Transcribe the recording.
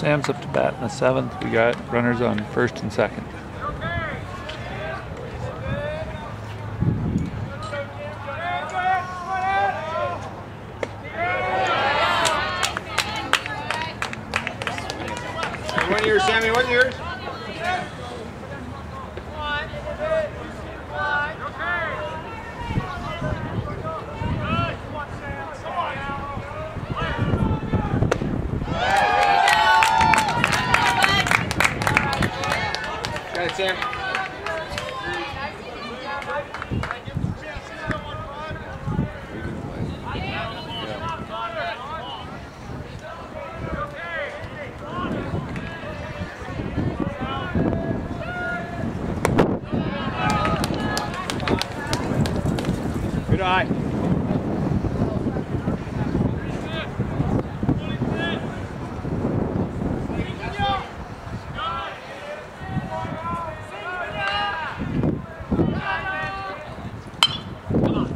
Sam's up to bat in the seventh. We got runners on first and second. Sammy, one year. Got it, Sam. Good eye. Come on.